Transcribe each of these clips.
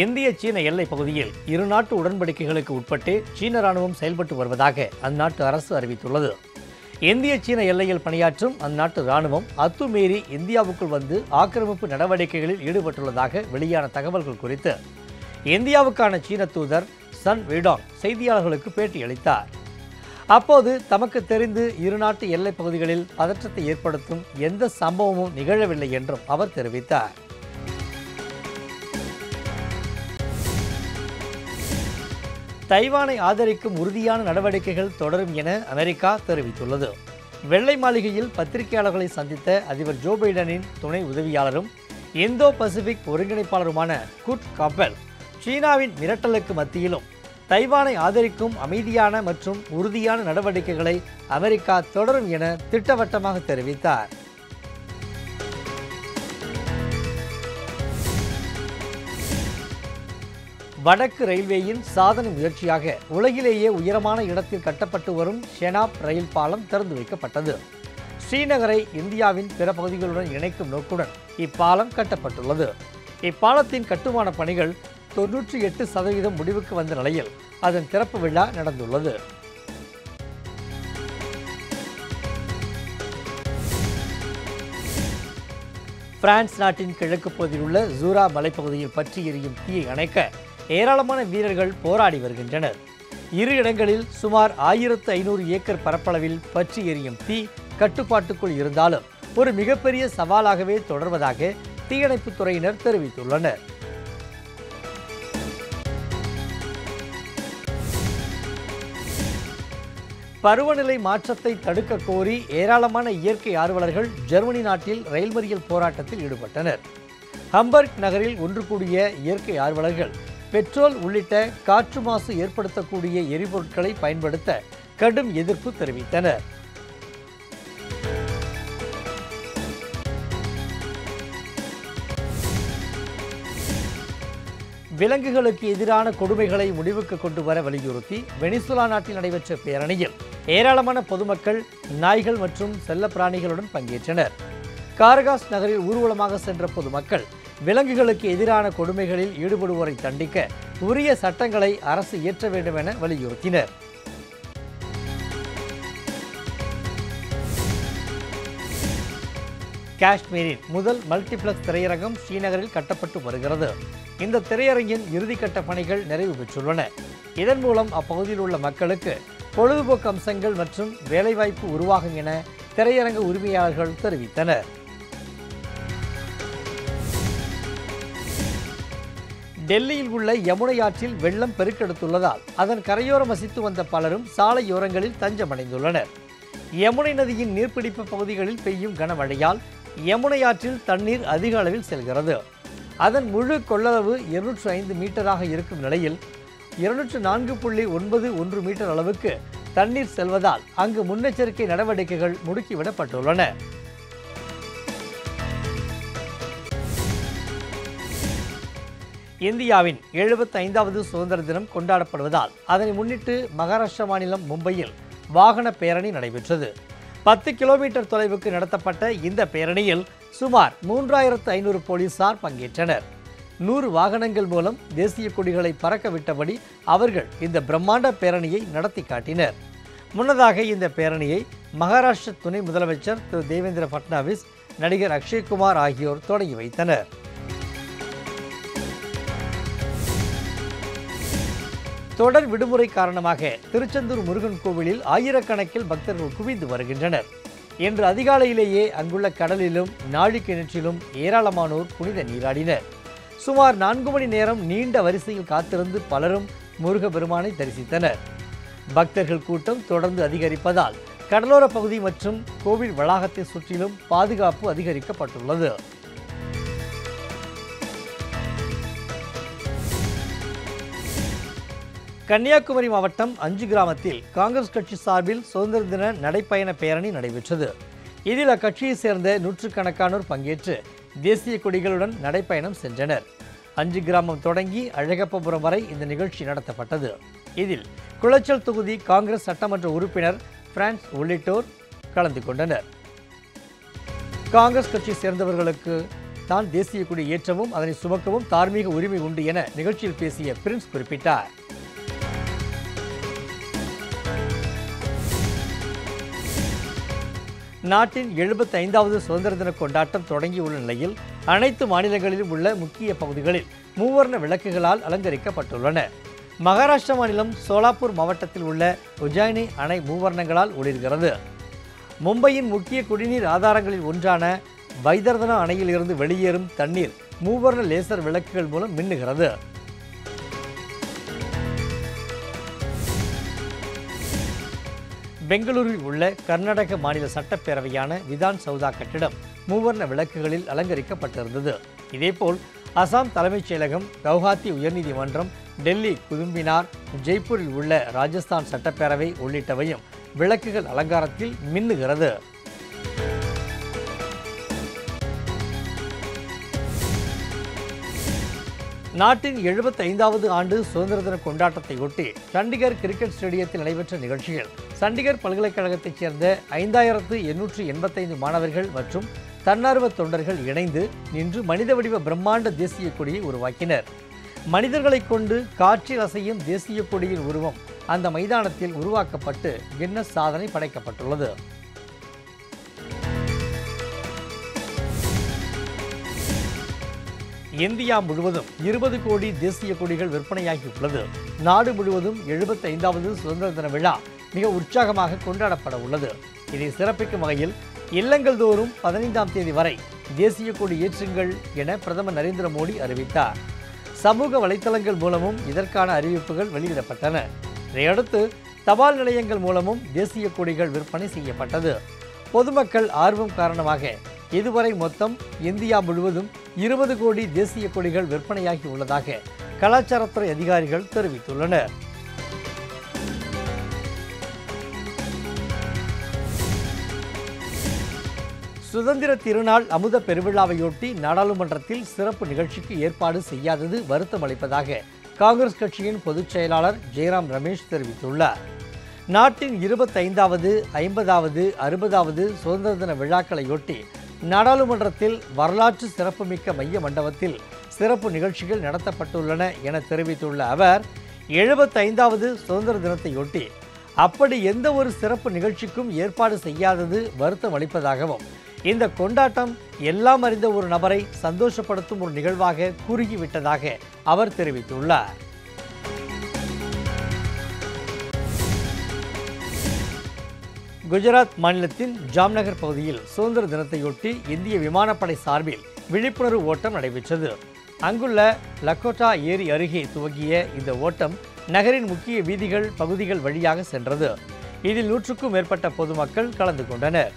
இந்திய சீன எல்லை பகுதியில் இரு நாட்டு உடன்படிக்கைகளுக்கு உட்பட்டு சீன ராணுவம் செயல்பட்டு வருவதாக அந்நாட்டு அரசு அறிவித்துள்ளது. இந்திய சீன எல்லையில் பணியாற்றும் அந்நாட்டு ராணுவம் அத்துமீறி இந்தியாவுக்குள் வந்து ஆக்கிரமிப்பு நடவடிக்கைகளில் ஈடுபட்டுள்ளதாக வெளியான தகவல்கள் குறித்து இந்தியாவுக்கான சீன தூதர் சன் வீடாங் செய்தியாளர்களுக்கு பேட்டியளித்தார் அப்போது தமக்கு தெரிந்து இரு நாட்டு எல்லைப் பகுதிகளில் பதற்றத்தை ஏற்படுத்தும் எந்த சம்பவமும் நிகழவில்லை என்றும் அவர் தெரிவித்தார். தைவானை ஆதரிக்கும் உறுதியான நடவடிக்கைகள் தொடரும் என அமெரிக்கா தெரிவித்துள்ளது. வெள்ளை மாளிகையில் பத்திரிகையாளர்களை சந்தித்த அதிபர் ஜோ பைடனின் துணை உதவியாளரும் இந்தோ பசிபிக் ஒருங்கிணைப்பாளருமான குட் கப்பல் சீனாவின் மிரட்டலுக்கு மத்தியிலும் தைவானை ஆதரிக்கும் அமைதியான மற்றும் உறுதியான நடவடிக்கைகளை அமெரிக்கா தொடரும் என திட்டவட்டமாக தெரிவித்தார். வடக்கு ரயில்வேயின் சாதனை முயற்சியாக உலகிலேயே உயரமான இடத்தில் கட்டப்பட்டு வரும் ஷெனாப் ரயில் பாலம் திறந்து வைக்கப்பட்டது. ஸ்ரீநகரை இந்தியாவின் பிற பகுதிகளுடன் இணைக்கும் நோக்குடன் இப்பாலம் கட்டப்பட்டுள்ளது. இப்பாலத்தின் கட்டுமான பணிகள் தொன்னூற்றி எட்டு சதவீதம் முடிவுக்கு வந்த நிலையில் அதன் திறப்பு விழா நடந்துள்ளது. பிரான்ஸ் நாட்டின் கிழக்கு பகுதியில் உள்ள ஜூரா மலைப்பகுதியில் பற்றி எரியும் தீயை அணைக்க ஏராளமான வீரர்கள் போராடி வருகின்றனர். இரு இடங்களில் சுமார் ஆயிரத்து ஐநூறு ஏக்கர் பரப்பளவில் பற்றி எரியும் தீ கட்டுப்பாட்டுக்குள் இருந்தாலும் ஒரு மிகப்பெரிய சவாலாகவே தொடர்வதாக தீயணைப்புத் துறையினர் தெரிவித்துள்ளனர். பருவநிலை மாற்றத்தை தடுக்க கோரி ஏராளமான இயற்கை ஆர்வலர்கள் ஜெர்மனி நாட்டில் ரயில் மறியல் போராட்டத்தில் ஈடுபட்டனர். ஹம்பர்க் நகரில் ஒன்று கூடிய இயற்கை ஆர்வலர்கள் பெட்ரோல் உள்ளிட்ட காற்று மாசு ஏற்படுத்தக்கூடிய எரிபொருட்களை பயன்படுத்த கடும் எதிர்ப்பு தெரிவித்தனர். விலங்குகளுக்கு எதிரான கொடுமைகளை முடிவுக்கு கொண்டு வர வலியுறுத்தி வெனிசுலா நாட்டில் நடைபெற்ற பேரணியில் ஏராளமான பொதுமக்கள் நாய்கள் மற்றும் செல்லப்பிராணிகளுடன் பங்கேற்றனர். காரகாஸ் நகரில் ஊர்வலமாக சென்ற பொதுமக்கள் விலங்குகளுக்கு எதிரான கொடுமைகளில் ஈடுபடுவோரை தண்டிக்க உரிய சட்டங்களை அரசு இயற்ற வேண்டும் என வலியுறுத்தினர். காஷ்மீரின் முதல் மல்டிப்ளெக்ஸ் திரையரங்கம் ஸ்ரீநகரில் கட்டப்பட்டு வருகிறது. இந்த திரையரங்கின் இறுதிக்கட்ட பணிகள் நிறைவு பெற்றுள்ளன. இதன் மூலம் அப்பகுதியில் உள்ள மக்களுக்கு பொழுதுபோக்கு அம்சங்கள் மற்றும் வேலைவாய்ப்பு உருவாகும் என திரையரங்க உரிமையாளர்கள் தெரிவித்தனர். டெல்லியில் உள்ள யமுனை ஆற்றில் வெள்ளம் பெருக்கெடுத்துள்ளதால் அதன் கரையோரம் வசித்து வந்த பலரும் சாலையோரங்களில் தஞ்சமடைந்துள்ளனர். யமுனை நதியின் நீர்பிடிப்பு பகுதிகளில் பெய்யும் கனமழையால் யமுனை ஆற்றில் தண்ணீர் அதிக அளவில் செல்கிறது. அதன் முழு கொள்ளளவு இருநூற்று ஐந்து மீட்டராக இருக்கும் நிலையில் இருநூற்று நான்கு புள்ளி ஒன்பது ஒன்று மீட்டர் அளவுக்கு தண்ணீர் செல்வதால் அங்கு முன்னெச்சரிக்கை நடவடிக்கைகள் முடுக்கிவிடப்பட்டுள்ளன. இந்தியாவின் எழுபத்தி ஐந்தாவது சுதந்திர தினம் கொண்டாடப்படுவதால் அதனை முன்னிட்டு மகாராஷ்டிரா மாநிலம் மும்பையில் வாகன பேரணி நடைபெற்றது. பத்து கிலோமீட்டர் தொலைவுக்கு நடத்தப்பட்ட இந்த பேரணியில் சுமார் மூன்றாயிரத்து ஐநூறு போலீசார் பங்கேற்றனர். நூறு வாகனங்கள் மூலம் தேசிய கொடிகளை பறக்க விட்டபடி அவர்கள் இந்த பிரம்மாண்ட பேரணியை நடத்தி காட்டினர். முன்னதாக இந்த பேரணியை மகாராஷ்டிர துணை முதலமைச்சர் திரு தேவேந்திர பட்னாவிஸ் நடிகர் அக்ஷய்குமார் ஆகியோர் தொடங்கி வைத்தனர். தொடர் விடுமுறை காரணமாக திருச்செந்தூர் முருகன் கோவிலில் ஆயிரக்கணக்கில் பக்தர்கள் குவிந்து வருகின்றனர். இன்று அதிகாலையிலேயே அங்குள்ள கடலிலும் நாழி கிணற்றிலும் ஏராளமானோர் புனித நீராடினர். சுமார் நான்கு மணி நேரம் நீண்ட வரிசையில் காத்திருந்து பலரும் முருக பெருமானை தரிசித்தனர். பக்தர்கள் கூட்டம் தொடர்ந்து அதிகரிப்பதால் கடலோர பகுதி மற்றும் கோவில் வளாகத்தை சுற்றிலும் பாதுகாப்பு அதிகரிக்கப்பட்டுள்ளது. கன்னியாகுமரி மாவட்டம் அஞ்சு கிராமத்தில் காங்கிரஸ் கட்சி சார்பில் சுதந்திர தின நடைப்பயண பேரணி நடைபெற்றது. இதில் அக்கட்சியைச் சேர்ந்த நூற்றுக்கணக்கானோர் பங்கேற்று தேசிய கொடிகளுடன் நடைப்பயணம் சென்றனர். அஞ்சு கிராமம் தொடங்கி அழகப்பபுரம் வரை இந்த நிகழ்ச்சி நடத்தப்பட்டது. இதில் குளச்சல் தொகுதி காங்கிரஸ் சட்டமன்ற உறுப்பினர் பிரான்ஸ் உள்ளிட்டோர் கலந்து கொண்டனர். காங்கிரஸ் கட்சி சேர்ந்தவர்களுக்கு தான் தேசிய கொடி ஏற்றவும் அதனை சுமக்கவும் தார்மீக உரிமை உண்டு என நிகழ்ச்சியில் பேசிய பிரின்ஸ் குறிப்பிட்டார். நாட்டின் 75வது சுதந்திர தின கொண்டாட்டம் தொடங்கியுள்ள நிலையில் அனைத்து மாநிலங்களிலும் உள்ள முக்கிய பகுதிகளில் மூவர்ண விளக்குகளால் அலங்கரிக்கப்பட்டுள்ளன. மகாராஷ்டிரா மாநிலம் சோலாப்பூர் மாவட்டத்தில் உள்ள உஜாயினி அணை மூவர்ணங்களால் ஒளிர்கிறது. மும்பையின் முக்கிய குடிநீர் ஆதாரங்களில் ஒன்றான வைதர்தனா அணையில் இருந்து வெளியேறும் தண்ணீர் மூவர்ண லேசர் விளக்குகள் மூலம் மின்னுகிறது. பெங்களூரில் உள்ள கர்நாடக மாநில சட்டப்பேரவையான விதான் சௌதா கட்டிடம் மூவர்ண விளக்குகளில் அலங்கரிக்கப்பட்டிருந்தது. இதேபோல் அசாம் தலைமைச் செயலகம் கவுஹாத்தி உயர்நீதிமன்றம் டெல்லி குதும்பினார் ஜெய்ப்பூரில் உள்ள ராஜஸ்தான் சட்டப்பேரவை உள்ளிட்டவையும் விளக்குகள் அலங்காரத்தில் மின்னுகிறது. நாட்டின் 75வது ஆண்டு சுதந்திர தின கொண்டாட்டத்தை ஒட்டி சண்டிகர் கிரிக்கெட் ஸ்டேடியத்தில் நடைபெற்ற நிகழ்ச்சியில் சண்டிகர் பல்கலைக்கழகத்தைச் சேர்ந்த ஐந்தாயிரத்து எண்ணூற்று எண்பத்தைந்து மாணவர்கள் மற்றும் தன்னார்வ தொண்டர்கள் இணைந்து நின்று மனித வடிவ பிரம்மாண்ட தேசிய கொடியை உருவாக்கினர். மனிதர்களைக் கொண்டு காற்றில் அசையும் தேசிய கொடியின் உருவம் அந்த மைதானத்தில் உருவாக்கப்பட்டு கின்னஸ் சாதனை படைக்கப்பட்டுள்ளது. இந்தியா முழுவதும் இருபது கோடி தேசிய கொடிகள் விற்பனையாகியுள்ளது. நாடு முழுவதும் 75வது சுதந்திர தின விழா. மிக உற்சாகமாக கொண்டாடப்பட உள்ளது. இதை சிறப்பிக்கும் வகையில் இல்லங்கள் தோறும் பதினைந்தாம் தேதி வரை தேசிய கொடி ஏற்றுங்கள் என பிரதமர் நரேந்திர மோடி அறிவித்தார். சமூக வலைத்தளங்கள் மூலமும் இதற்கான அறிவிப்புகள் வெளியிடப்பட்டன. இதையடுத்து தபால் நிலையங்கள் மூலமும் தேசிய கொடிகள் விற்பனை செய்யப்பட்டது. பொதுமக்கள் ஆர்வம் காரணமாக இதுவரை மொத்தம் இந்தியா முழுவதும் இருபது கோடி தேசிய கொடிகள் விற்பனையாகி உள்ளதாக கலாச்சாரத்துறை அதிகாரிகள் தெரிவித்துள்ளனர். சுதந்திர திருநாள் அமுத பெருவிழாவையொட்டி நாடாளுமன்றத்தில் சிறப்பு நிகழ்ச்சிக்கு ஏற்பாடு செய்யாதது வருத்தம் அளிப்பதாக காங்கிரஸ் கட்சியின் பொதுச் செயலாளர் ஜெயராம் ரமேஷ் தெரிவித்துள்ளார். நாட்டின் இருபத்தைந்தாவது ஐம்பதாவது அறுபதாவது சுதந்திர தின விழாக்களையொட்டி நாடாளுமன்றத்தில் வரலாற்று சிறப்புமிக்க மைய மண்டபத்தில் சிறப்பு நிகழ்ச்சிகள் நடத்தப்பட்டுள்ளன என தெரிவித்துள்ள அவர் எழுபத்தைந்தாவது சுதந்திர தினத்தையொட்டி அப்படி எந்த ஒரு சிறப்பு நிகழ்ச்சிக்கும் ஏற்பாடு செய்யாதது வருத்தம் அளிப்பதாகவும் இந்த கொண்டாட்டம் எல்லாம் அறிந்த ஒரு நபரை சந்தோஷப்படுத்தும் ஒரு நிகழ்வாக குறுகிவிட்டதாக அவர் தெரிவித்துள்ளார். குஜராத் மாநிலத்தின் ஜாம்நகர் பகுதியில் சுதந்திர தினத்தையொட்டி இந்திய விமானப்படை சார்பில் விழிப்புணர்வு ஓட்டம் நடைபெற்றது. அங்குள்ள லக்கோட்டா ஏரி அருகே துவங்கிய இந்த ஓட்டம் நகரின் முக்கிய வீதிகள் பகுதிகள் வழியாக சென்றது. இதில் நூற்றுக்கும் மேற்பட்ட பொதுமக்கள் கலந்து கொண்டனர்.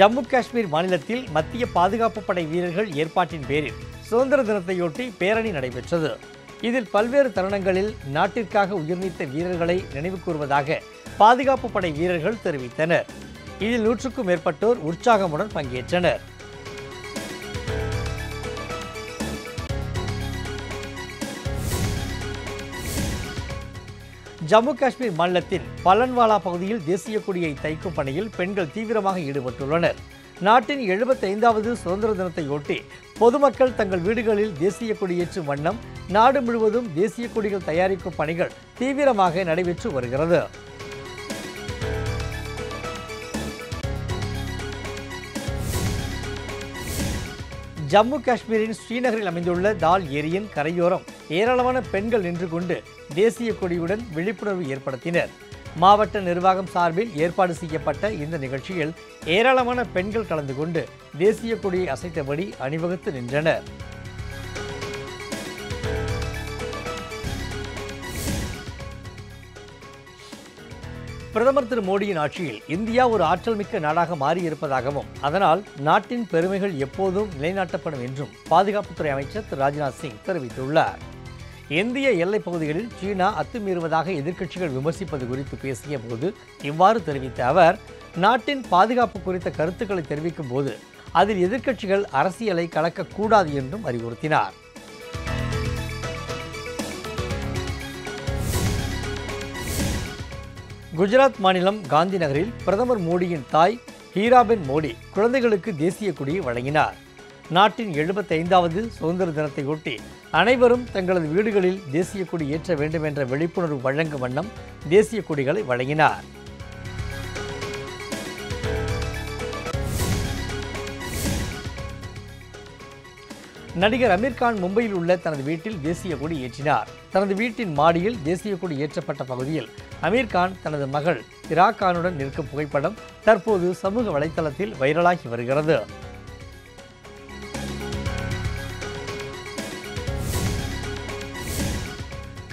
ஜம்மு காஷ்மீர் மாநிலத்தில் மத்திய பாதுகாப்பு படை வீரர்கள் ஏற்பாட்டின் பேரில் சுதந்திர தினத்தையொட்டி பேரணி நடைபெற்றது. இதில் பல்வேறு தருணங்களில் நாட்டிற்காக உயிர்நீத்த வீரர்களை நினைவு கூறுவதாக பாதுகாப்பு படை வீரர்கள் தெரிவித்தனர். இதில் நூற்றுக்கும் மேற்பட்டோர் உற்சாகமுடன் பங்கேற்றனர். ஜம்மு காஷ்மீர் மாநிலத்தின் பலன்வாலா பகுதியில் தேசிய கொடியை தைக்கும் பணியில் பெண்கள் தீவிரமாக ஈடுபட்டுள்ளனர். நாட்டின் எழுபத்தைந்தாவது சுதந்திர தினத்தையொட்டி பொதுமக்கள் தங்கள் வீடுகளில் தேசிய கொடியேற்றும் வண்ணம் நாடு முழுவதும் தேசிய கொடிகள் தயாரிக்கும் பணிகள் தீவிரமாக நடைபெற்று வருகிறது. ஜம்மு காஷ்மீரின் ஸ்ரீநகரில் அமைந்துள்ள தால் ஏரியின் கரையோரம் ஏராளமான பெண்கள் நின்று கொண்டு தேசிய கொடியுடன் விழிப்புணர்வு ஏற்படுத்தினர். மாவட்ட நிர்வாகம் சார்பில் ஏற்பாடு செய்யப்பட்ட இந்த நிகழ்ச்சியில் ஏராளமான பெண்கள் கலந்து கொண்டு தேசிய கொடியை அசைத்தபடி அணிவகுத்து நின்றனர். பிரதமர் திரு மோடியின் ஆட்சியில் இந்தியா ஒரு ஆற்றல் மிக்க நாடாக மாறியிருப்பதாகவும் அதனால் நாட்டின் பெருமைகள் எப்போதும் நிலைநாட்டப்படும் என்றும் பாதுகாப்புத்துறை அமைச்சர் திரு ராஜ்நாத் சிங் தெரிவித்துள்ளார். இந்திய எல்லைப் பகுதிகளில் சீனா அத்துமீறுவதாக எதிர்க்கட்சிகள் விமர்சிப்பது குறித்து பேசிய போது இவ்வாறு தெரிவித்த அவர் நாட்டின் பாதுகாப்பு குறித்த கருத்துக்களை தெரிவிக்கும் போது அதில் எதிர்க்கட்சிகள் அரசியலை கலக்கக்கூடாது என்றும் அறிவுறுத்தினார். குஜராத் மாநிலம் காந்தி நகரில் பிரதமர் மோடியின் தாய் ஹீராபென் மோடி குழந்தைகளுக்கு தேசிய கொடியை வழங்கினார். நாட்டின் எழுபத்தைந்தாவது சுதந்திர தினத்தையொட்டி அனைவரும் தங்களது வீடுகளில் தேசிய கொடி ஏற்ற வேண்டும் என்ற விழிப்புணர்வு வழங்கும் வண்ணம் தேசிய கொடிகளை வழங்கினார். நடிகர் அமீர்கான் மும்பையில் உள்ள தனது வீட்டில் தேசிய கொடி ஏற்றினார். தனது வீட்டின் மாடியில் தேசிய கொடி ஏற்றப்பட்ட பகுதியில் அமீர்கான் தனது மகள் இராக்கானுடன் நிற்கும் புகைப்படம் தற்போது சமூக வலைத்தளத்தில் வைரலாகி வருகிறது.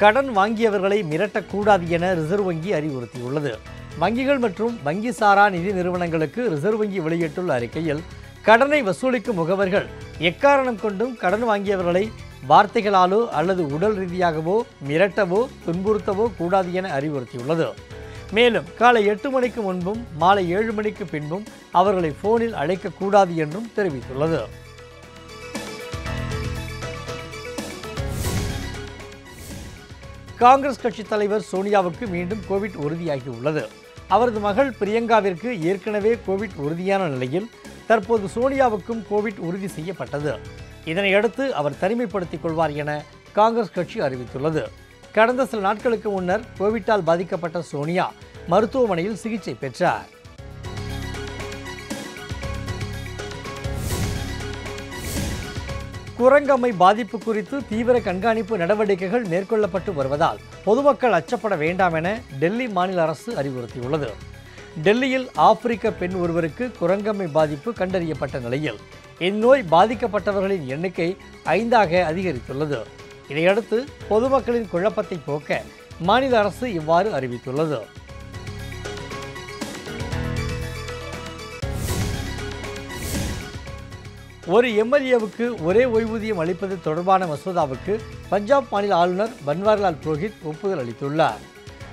கடன் வாங்கியவர்களை மிரட்டக்கூடாது என ரிசர்வ் வங்கி அறிவுறுத்தியுள்ளது. வங்கிகள் மற்றும் வங்கி சாரா நிதி நிறுவனங்களுக்கு ரிசர்வ் வங்கி வெளியிட்டுள்ள அறிக்கையில் கடனை வசூலிக்கும் முகவர்கள் எக்காரணம் கொண்டும் கடன் வாங்கியவர்களை வார்த்தைகளாலோ அல்லது உடல் ரீதியாகவோ மிரட்டவோ துன்புறுத்தவோ கூடாது என அறிவுறுத்தியுள்ளது. மேலும் காலை எட்டு மணிக்கு முன்பும் மாலை ஏழு மணிக்கு பின்பும் அவர்களை ஃபோனில் அழைக்கக்கூடாது என்றும் தெரிவித்துள்ளது. காங்கிரஸ் கட்சி தலைவர் சோனியாவுக்கு மீண்டும் கோவிட் உறுதியாகியுள்ளது. அவரது மகள் பிரியங்காவிற்கு ஏற்கனவே கோவிட் உறுதியான நிலையில் தற்போது சோனியாவுக்கும் கோவிட் உறுதி செய்யப்பட்டது. இதனையடுத்து அவர் தனிமைப்படுத்திக் கொள்வார் என காங்கிரஸ் கட்சி அறிவித்துள்ளது. கடந்த சில நாட்களுக்கு முன்னர் கோவிட்டால் பாதிக்கப்பட்ட சோனியா மருத்துவமனையில் சிகிச்சை பெற்றார். குரங்கம்மை பாதிப்பு குறித்து தீவிர கண்காணிப்பு நடவடிக்கைகள் மேற்கொள்ளப்பட்டு வருவதால் பொதுமக்கள் அச்சப்பட வேண்டாம் என டெல்லி மாநில அரசு அறிவுறுத்தியுள்ளது. டெல்லியில் ஆப்பிரிக்க பெண் ஒருவருக்கு குரங்கம்மை பாதிப்பு கண்டறியப்பட்ட நிலையில் இந்நோய் பாதிக்கப்பட்டவர்களின் எண்ணிக்கை ஐந்தாக அதிகரித்துள்ளது. இதையடுத்து பொதுமக்களின் குழப்பத்தை போக்க மாநில அரசு இவ்வாறு அறிவித்துள்ளது. ஒரு எம்எல்ஏவுக்கு ஒரே ஓய்வூதியம் அளிப்பது தொடர்பான மசோதாவுக்கு பஞ்சாப் மாநில ஆளுநர் பன்வாரிலால் புரோஹித் ஒப்புதல் அளித்துள்ளார்.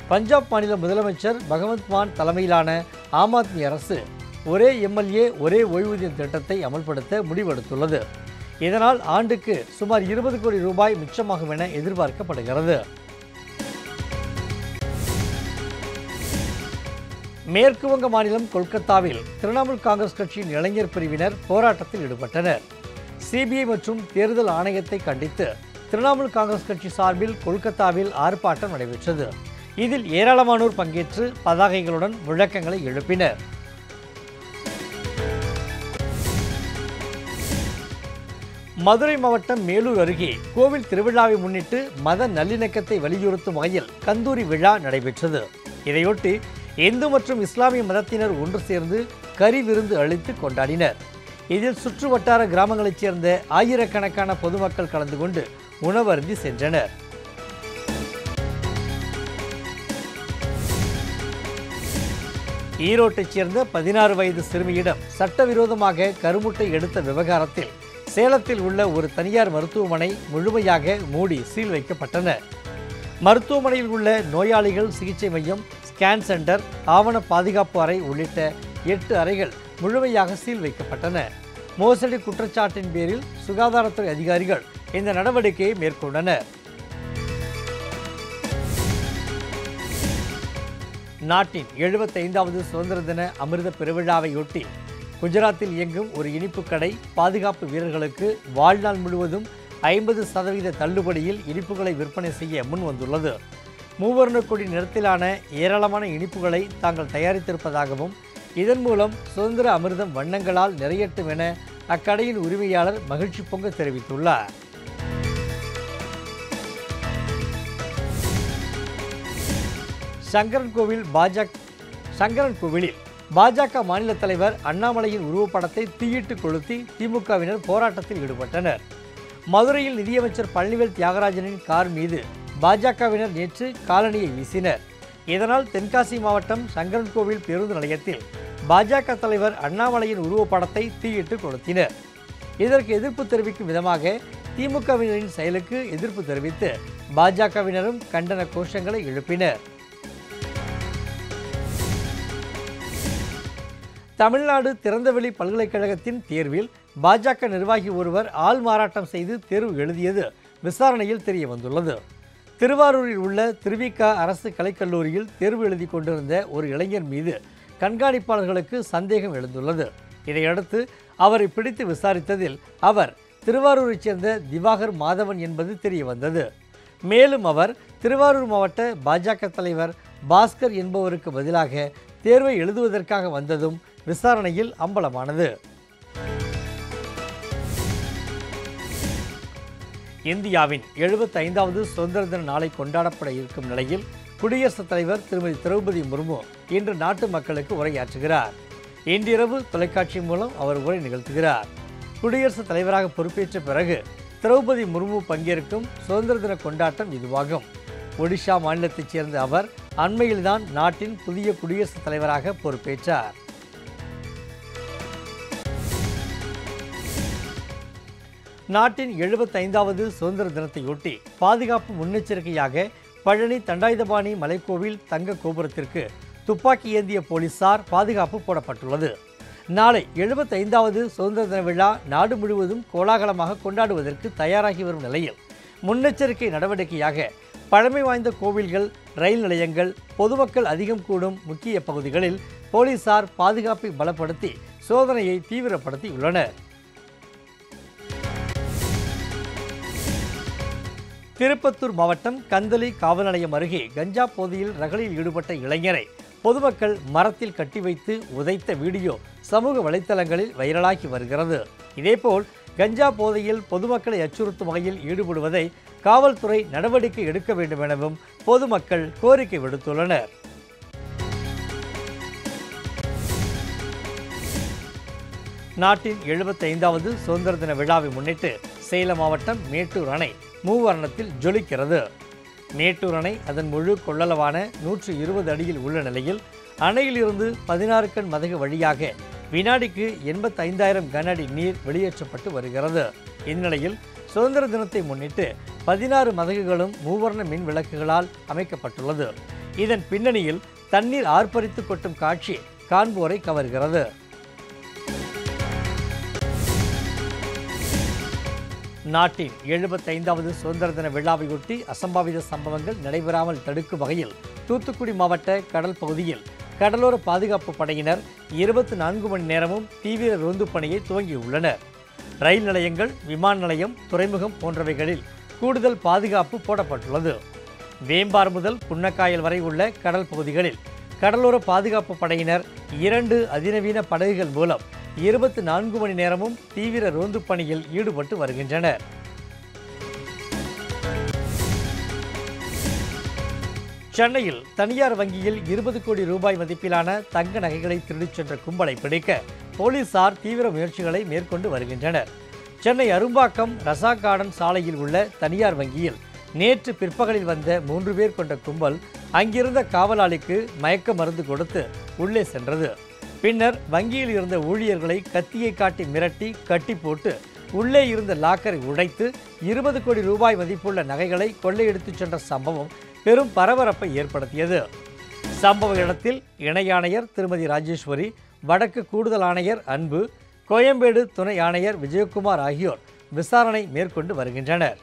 பஞ்சாப் மாநில முதலமைச்சர் பகவந்த் மான் தலைமையிலான ஆம் ஆத்மி அரசு ஒரே எம்எல்ஏ ஒரே ஓய்வூதியம் திட்டத்தை அமல்படுத்த முடிவெடுத்துள்ளது. இதனால் ஆண்டுக்கு சுமார் இருபது கோடி ரூபாய் மிச்சமாகும் என எதிர்பார்க்கப்படுகிறது. மேற்கு வங்க மாநிலம் கொல்கத்தாவில் திரிணாமுல் காங்கிரஸ் கட்சியின் இளைஞர் பிரிவினர் போராட்டத்தில் ஈடுபட்டனர். சிபிஐ மற்றும் தேர்தல் ஆணையத்தை கண்டித்து திரிணாமுல் காங்கிரஸ் கட்சி சார்பில் கொல்கத்தாவில் ஆர்ப்பாட்டம் நடைபெற்றது. இதில் ஏராளமானோர் பங்கேற்று பதாகைகளுடன் முழக்கங்களை எழுப்பினர். மதுரை மாவட்டம் மேலூர் அருகே கோவில் திருவிழாவை முன்னிட்டு மத நல்லிணக்கத்தை வலியுறுத்தும் வகையில் கந்தூரி விழா நடைபெற்றது. இதையொட்டி இந்து மற்றும் இஸ்லாமிய மதத்தினர் ஒன்று சேர்ந்து கறி விருந்து அளித்து கொண்டாடினர். இதில் சுற்று வட்டார கிராமங்களைச் சேர்ந்த ஆயிரக்கணக்கான பொதுமக்கள் கலந்து கொண்டு உணவருந்தி சென்றனர். ஈரோட்டைச் சேர்ந்த பதினாறு வயது சிறுமியிடம் சட்டவிரோதமாக கருமுட்டை எடுத்த விவகாரத்தில் சேலத்தில் உள்ள ஒரு தனியார் மருத்துவமனை முழுமையாக மூடி சீல் வைக்கப்பட்டன. மருத்துவமனையில் உள்ள நோயாளிகள் சிகிச்சை மையம் ஸ்கேன் சென்டர் ஆவண பாதுகாப்பு அறை உள்ளிட்ட எட்டு அறைகள் முழுமையாக சீல் வைக்கப்பட்டன. மோசடி குற்றச்சாட்டின் பேரில் சுகாதாரத்துறை அதிகாரிகள் இந்த நடவடிக்கையை மேற்கொண்டனர். நாட்டின் எழுபத்தைந்தாவது சுதந்திர தின அமிர்த பெருவிழாவையொட்டி குஜராத்தில் இயங்கும் ஒரு இனிப்பு கடை பாதுகாப்பு வீரர்களுக்கு வாழ்நாள் முழுவதும் ஐம்பது சதவீத தள்ளுபடியில் இனிப்புகளை விற்பனை செய்ய முன் வந்துள்ளது மூவர்ண நிறத்திலான ஏராளமான இனிப்புகளை தாங்கள் தயாரித்திருப்பதாகவும் இதன் மூலம் சுதந்திர அமிர்தம் வண்ணங்களால் நிறையட்டும் என அக்கடையின் உரிமையாளர் மகிழ்ச்சி பொங்க தெரிவித்துள்ளார். சங்கரன்கோவில் பாஜக சங்கரன் கோவிலில் பாஜக மாநில தலைவர் அண்ணாமலையின் உருவப்படத்தை தீயிட்டு கொளுத்தி திமுகவினர் போராட்டத்தில் ஈடுபட்டனர். மதுரையில் நிதியமைச்சர் பழனிவேல் தியாகராஜனின் கார் மீது பாஜகவினர் நேற்று காலணியை வீசினர். இதனால் தென்காசி மாவட்டம் சங்கரன்கோவில் பேருந்து நிலையத்தில் பாஜக தலைவர் அண்ணாமலையின் உருவப்படத்தை தீயிட்டு கொளுத்தினர். இதற்கு எதிர்ப்பு தெரிவிக்கும் விதமாக திமுகவினரின் செயலுக்கு எதிர்ப்பு தெரிவித்து பாஜகவினரும் கண்டன கோஷங்களை எழுப்பினர். தமிழ்நாடு திறந்தவெளி பல்கலைக்கழகத்தின் தேர்வில் பாஜக நிர்வாகி ஒருவர் ஆள் மாறாட்டம் செய்து தேர்வு எழுதியது விசாரணையில் தெரிய வந்துள்ளது திருவாரூரில் உள்ள திருவிக்கா அரசு கலைக்கல்லூரியில் தேர்வு எழுதி கொண்டிருந்த ஒரு இளைஞர் மீது கண்காணிப்பாளர்களுக்கு சந்தேகம் எழுந்துள்ளது. இதையடுத்து அவரை பிடித்து விசாரித்ததில் அவர் திருவாரூரைச் சேர்ந்த திவாகர் மாதவன் என்பது தெரிய வந்தது மேலும் அவர் திருவாரூர் மாவட்ட பாஜக தலைவர் பாஸ்கர் என்பவருக்கு பதிலாக தேர்வை எழுதுவதற்காக வந்ததும் விசாரணையில் அம்பலமானது. இந்தியாவின் எழுபத்தைந்தாவது சுதந்திர தின நாளை கொண்டாடப்பட இருக்கும் நிலையில் குடியரசுத் தலைவர் திருமதி திரௌபதி முர்மு இன்று நாட்டு மக்களுக்கு உரையாற்றுகிறார். இன்றிரவு தொலைக்காட்சி மூலம் அவர் உரை நிகழ்த்துகிறார். குடியரசுத் தலைவராக பொறுப்பேற்ற பிறகு திரௌபதி முர்மு பங்கேற்கும் சுதந்திர தின கொண்டாட்டம் இதுவாகும். ஒடிஷா மாநிலத்தைச் சேர்ந்த அவர் அண்மையில்தான் நாட்டின் புதிய குடியரசுத் தலைவராக பொறுப்பேற்றார். நாட்டின் எழுபத்தைந்தாவது சுதந்திர தினத்தையொட்டி பாதுகாப்பு முன்னெச்சரிக்கையாக பழனி தண்டாயுதபாணி மலைக்கோவில் தங்க கோபுரத்திற்கு துப்பாக்கி ஏந்திய போலீசார் பாதுகாப்பு போடப்பட்டுள்ளது. நாளை எழுபத்தைந்தாவது சுதந்திர தின விழா நாடு முழுவதும் கோலாகலமாக கொண்டாடுவதற்கு தயாராகி வரும் நிலையில் முன்னெச்சரிக்கை நடவடிக்கையாக பழமை வாய்ந்த கோவில்கள் ரயில் நிலையங்கள் பொதுமக்கள் அதிகம் கூடும் முக்கிய பகுதிகளில் போலீசார் பாதுகாப்பை பலப்படுத்தி சோதனையை தீவிரப்படுத்தியுள்ளனர். திருப்பத்தூர் மாவட்டம் கந்தளி காவல் நிலையம் அருகே கஞ்சா போதையில் ரகளில் ஈடுபட்ட இளைஞரை பொதுமக்கள் மரத்தில் கட்டி வைத்து உதைத்த வீடியோ சமூக வலைத்தளங்களில் வைரலாகி வருகிறது. இதேபோல் கஞ்சா போதையில் பொதுமக்களை அச்சுறுத்தும் வகையில் ஈடுபடுவதை காவல்துறை நடவடிக்கை எடுக்க வேண்டும் எனவும் பொதுமக்கள் கோரிக்கை விடுத்துள்ளனர். நாட்டின் எழுபத்தைந்தாவது சுதந்திர தின விழாவை முன்னிட்டு சேலம் மாவட்டம் மேட்டூர் அணை மூவர்ணத்தில் ஜொலிக்கிறது. மேட்டூர் அணை அதன் முழு கொள்ளளவான நூற்று இருபது அடியில் உள்ள நிலையில் அணையிலிருந்து பதினாறு கண் மதகு வழியாக வினாடிக்கு எண்பத்தைந்தாயிரம் கன அடி நீர் வெளியேற்றப்பட்டு வருகிறது. இந்நிலையில் சுதந்திர தினத்தை முன்னிட்டு பதினாறு மதகுகளும் மூவர்ண மின் விளக்குகளால் அமைக்கப்பட்டுள்ளது. இதன் பின்னணியில் தண்ணீர் ஆர்ப்பரித்து கொட்டும் காட்சி காண்போரை கவர்கிறது. நாட்டின் எழுபத்தைந்தாவது சுதந்திர தின விழாவையொட்டி அசம்பாவித சம்பவங்கள் நடைபெறாமல் தடுக்கும் வகையில் தூத்துக்குடி மாவட்ட கடல் பகுதியில் கடலோர பாதுகாப்பு படையினர் இருபத்தி நான்கு மணி நேரமும் தீவிர ரோந்து பணியை துவங்கியுள்ளனர். ரயில் நிலையங்கள் விமான நிலையம் துறைமுகம் போன்றவைகளில் கூடுதல் பாதுகாப்பு போடப்பட்டுள்ளது. வேம்பார் முதல் புன்னக்காயல் வரை உள்ள கடல் பகுதிகளில் கடலோர பாதுகாப்பு படையினர் இரண்டு அதிநவீன படகுகள் மூலம் இருபத்தி நான்கு மணி நேரமும் தீவிர ரோந்து பணியில் ஈடுபட்டு வருகின்றனர். சென்னையில் தனியார் வங்கியில் இருபது கோடி ரூபாய் மதிப்பிலான தங்க நகைகளை திருடிச் சென்ற கும்பலை பிடிக்க போலீசார் தீவிர முயற்சிகளை மேற்கொண்டு வருகின்றனர். சென்னை அரும்பாக்கம் ரசா கார்டன் சாலையில் உள்ள தனியார் வங்கியில் நேற்று பிற்பகலில் வந்த மூன்று பேர் கொண்ட கும்பல் அங்கிருந்த காவலாளிக்கு மயக்க மருந்து கொடுத்து உள்ளே சென்றது. பின்னர் வங்கியில் இருந்த ஊழியர்களை கத்தியை காட்டி மிரட்டி கட்டி போட்டு உள்ளே இருந்த லாக்கரை உடைத்து இருபது கோடி ரூபாய் மதிப்புள்ள நகைகளை கொள்ளையடித்துச் சென்ற சம்பவம் பெரும் பரபரப்பை ஏற்படுத்தியது. சம்பவ இடத்தில் இணை ஆணையர் திருமதி ராஜேஸ்வரி வடக்கு கூடுதல் ஆணையர் அன்பு கோயம்பேடு துணை ஆணையர் விஜயகுமார் ஆகியோர் விசாரணை மேற்கொண்டு வருகின்றனர்.